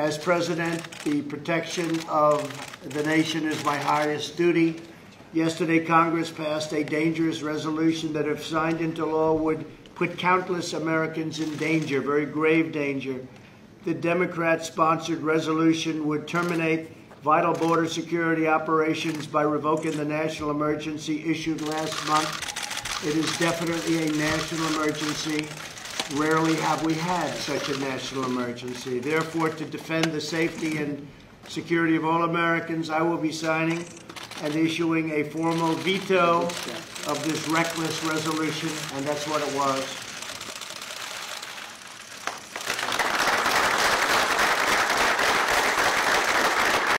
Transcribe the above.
As president, the protection of the nation is my highest duty. Yesterday, Congress passed a dangerous resolution that, if signed into law, would put countless Americans in danger, very grave danger. The Democrat sponsored resolution would terminate vital border security operations by revoking the national emergency issued last month. It is definitely a national emergency. Rarely have we had such a national emergency. Therefore, to defend the safety and security of all Americans, I will be signing and issuing a formal veto of this reckless resolution, and that's what it was.